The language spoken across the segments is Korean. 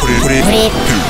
프리 프리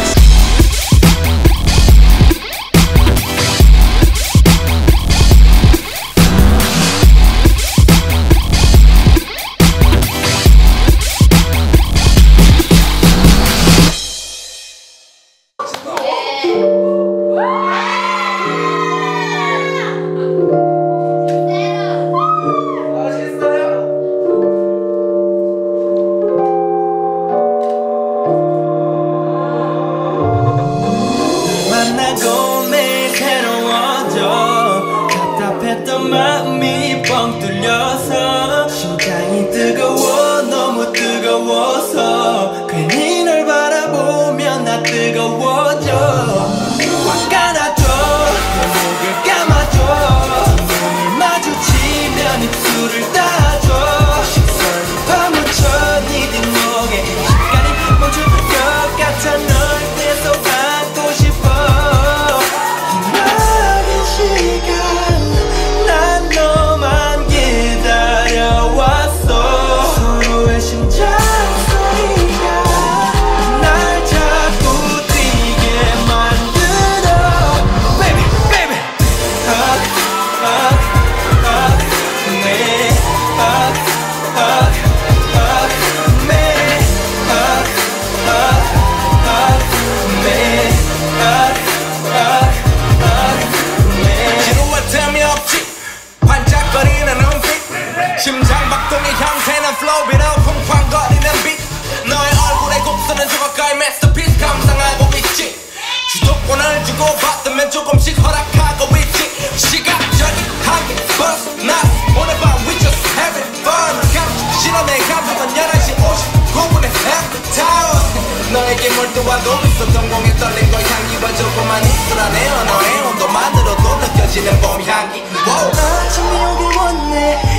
바라 심장 박동의 형태는 플로비로 쿵쾅거리는 빛 너의 얼굴에 곡선은 조각가의 마스터피스 감상하고 있지. 주도권을 주고 받으면 조금씩 허락하고 있지. 시각적인 한계 벗어나 오늘 밤 we just having fun? 감정 내 감정은 11시 59분에 after town 너에게 몰두하고 있어 동공에 떨린 걸 향기와 조금만 있으라 내 언어의 온도만으로도 느껴지는 봄 향기. Wow. 향기에 눈뜨길 원해 더